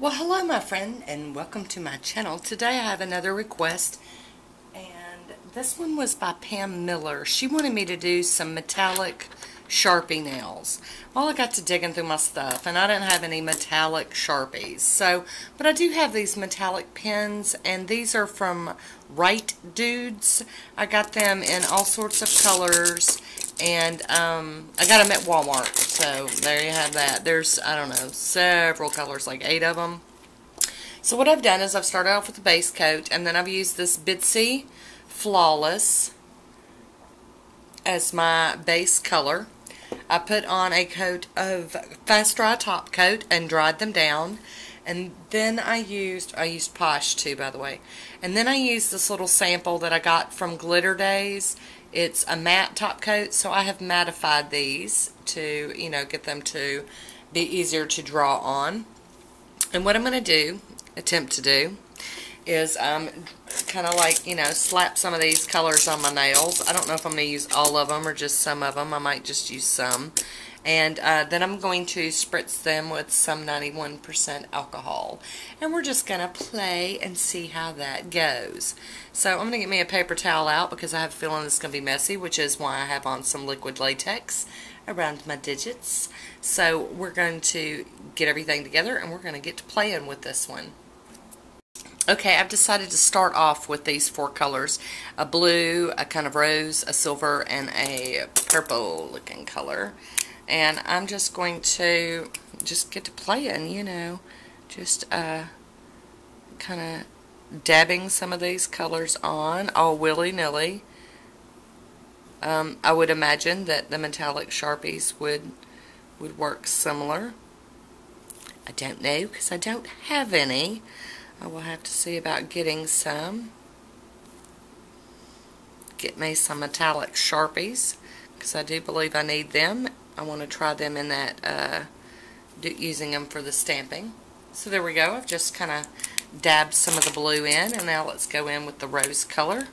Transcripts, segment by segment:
Well, hello, my friend, and welcome to my channel. Today I have another request, and this one was by Pam Miller. She wanted me to do some metallic Sharpie nails. Well, I got to digging through my stuff, and I didn't have any metallic Sharpies. So, but I do have these metallic pens, and these are from Write Dudes. I got them in all sorts of colors, and um, I got them at Walmart. So there you have that. There's, I don't know, several colors, like eight of them. So what I've done is I've started off with the base coat, and then I've used this Bitsy Flawless as my base color. I put on a coat of fast dry top coat and dried them down. And then I used, I used Posh too, by the way. And then I used this little sample that I got from Glitter Daze. It's a matte top coat, so I have mattified these to, you know, get them to be easier to draw on. And what I'm going to do, attempt to do, is um, kind of like, you know, slap some of these colors on my nails. I don't know if I'm going to use all of them or just some of them. I might just use some. And uh, then I'm going to spritz them with some 91% alcohol. And we're just going to play and see how that goes. So I'm going to get me a paper towel out because I have a feeling it's going to be messy, which is why I have on some liquid latex around my digits. So we're going to get everything together and we're going to get to playing with this one. Okay, I've decided to start off with these four colors. A blue, a kind of rose, a silver, and a purple looking color. And I'm just going to just get to playing, you know, just uh, kind of dabbing some of these colors on all willy-nilly. Um, I would imagine that the metallic Sharpies would would work similar. I don't know because I don't have any. I will have to see about getting some. Get me some metallic Sharpies because I do believe I need them. I want to try them in that, uh, using them for the stamping. So there we go. I've just kind of dabbed some of the blue in and now let's go in with the rose color.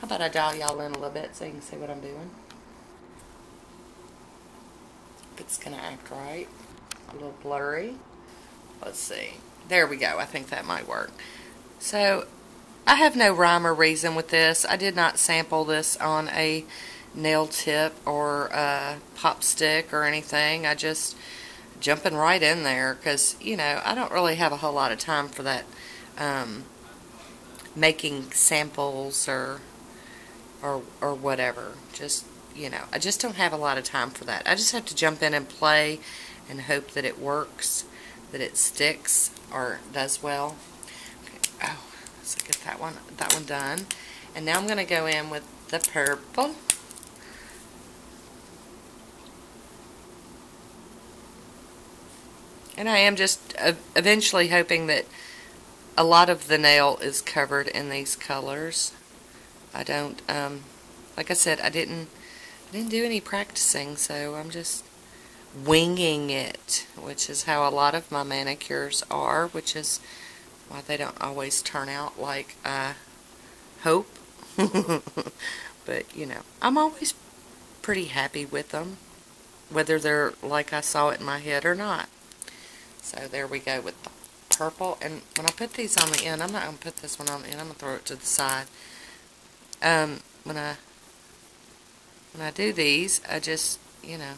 How about I dial y'all in a little bit so you can see what I'm doing? If it's going to act right. A little blurry. Let's see. There we go. I think that might work. So, I have no rhyme or reason with this. I did not sample this on a nail tip or a pop stick or anything. I just jumping right in there because, you know, I don't really have a whole lot of time for that um, making samples or or or whatever. Just you know, I just don't have a lot of time for that. I just have to jump in and play and hope that it works, that it sticks or does well. Okay. Oh, let's get that one that one done. And now I'm going to go in with the purple. And I am just uh, eventually hoping that a lot of the nail is covered in these colors. I don't, um, like I said, I didn't, I didn't do any practicing, so I'm just winging it, which is how a lot of my manicures are, which is why they don't always turn out like I hope. but, you know, I'm always pretty happy with them, whether they're like I saw it in my head or not. So there we go with the purple. And when I put these on the end, I'm not going to put this one on the end. I'm going to throw it to the side um, when I when I do these, I just, you know,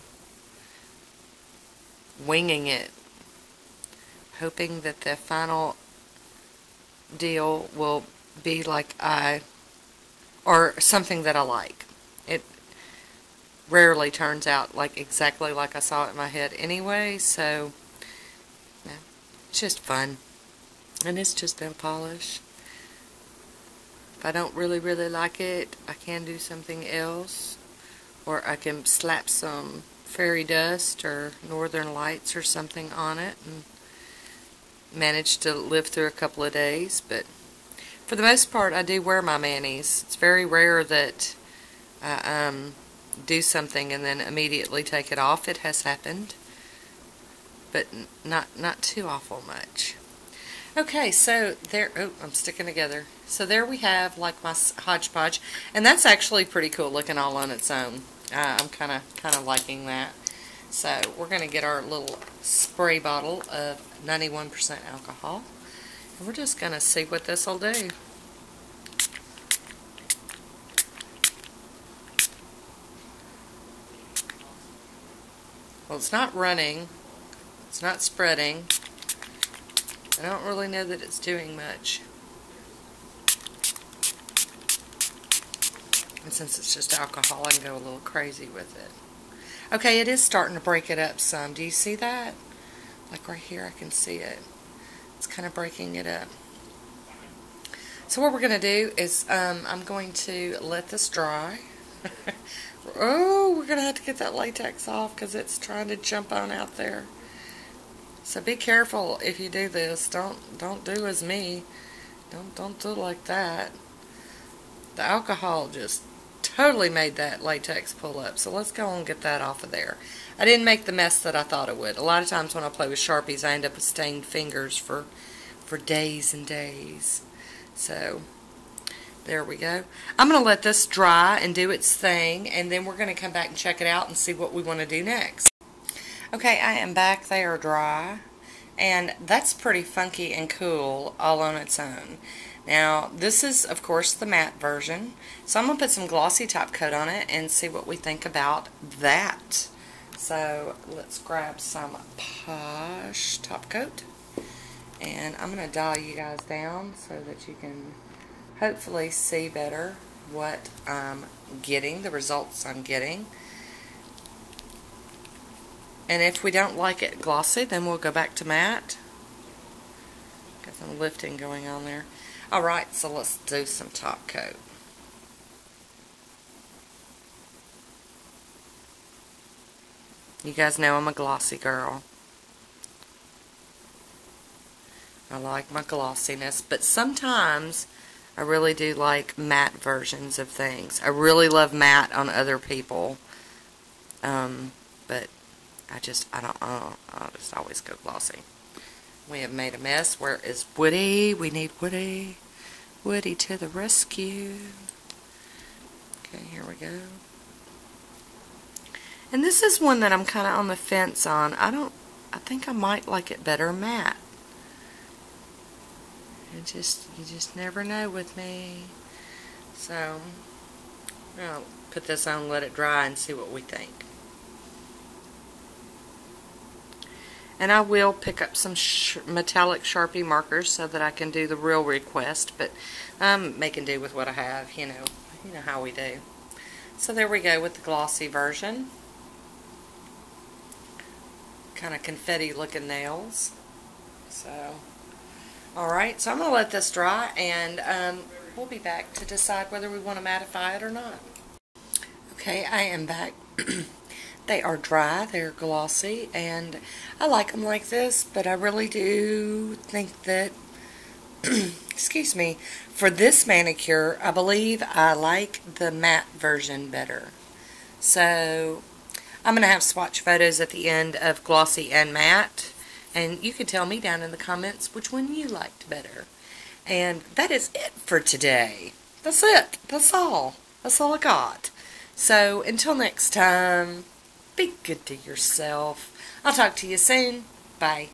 winging it, hoping that the final deal will be like I, or something that I like. It rarely turns out like exactly like I saw it in my head anyway, so, it's just fun. And it's just nail polish. If I don't really, really like it, I can do something else. Or I can slap some fairy dust or northern lights or something on it and manage to live through a couple of days. But for the most part, I do wear my manis. It's very rare that I um, do something and then immediately take it off. It has happened, but not not too awful much. Okay, so there, oh, I'm sticking together. So there we have like my hodgepodge, and that's actually pretty cool looking all on its own. Uh, I'm kind of kind of liking that. So we're going to get our little spray bottle of 91% alcohol. And we're just going to see what this will do. Well, it's not running. It's not spreading. I don't really know that it's doing much. And since it's just alcohol, I can go a little crazy with it. Okay, it is starting to break it up some. Do you see that? Like right here, I can see it. It's kind of breaking it up. So what we're going to do is um, I'm going to let this dry. oh, we're going to have to get that latex off because it's trying to jump on out there. So be careful if you do this. Don't don't do as me. Don't don't do like that. The alcohol just totally made that latex pull up. So let's go and get that off of there. I didn't make the mess that I thought it would. A lot of times when I play with Sharpies, I end up with stained fingers for, for days and days. So, there we go. I'm going to let this dry and do its thing, and then we're going to come back and check it out and see what we want to do next. Okay, I am back. They are dry, and that's pretty funky and cool all on its own. Now, this is, of course, the matte version. So I'm going to put some glossy top coat on it and see what we think about that. So let's grab some Posh top coat. And I'm going to dial you guys down so that you can hopefully see better what I'm getting, the results I'm getting. And if we don't like it glossy, then we'll go back to matte. Got some lifting going on there. Alright, so let's do some top coat. You guys know I'm a glossy girl. I like my glossiness, but sometimes I really do like matte versions of things. I really love matte on other people, um, but I just, I don't, I don't, I just always go glossy. We have made a mess. Where is Woody? We need Woody. Woody to the rescue. Okay, here we go. And this is one that I'm kind of on the fence on. I don't, I think I might like it better matte. It just, you just never know with me. So, I'll put this on, let it dry, and see what we think. And I will pick up some sh metallic Sharpie markers so that I can do the real request, but I'm making do with what I have, you know, you know how we do. So there we go with the glossy version. Kind of confetti looking nails. So, alright, so I'm going to let this dry and um, we'll be back to decide whether we want to mattify it or not. Okay, I am back. They are dry, they're glossy, and I like them like this, but I really do think that, excuse me, for this manicure, I believe I like the matte version better. So, I'm going to have swatch photos at the end of glossy and matte, and you can tell me down in the comments which one you liked better. And that is it for today. That's it. That's all. That's all I got. So, until next time, be good to yourself. I'll talk to you soon. Bye.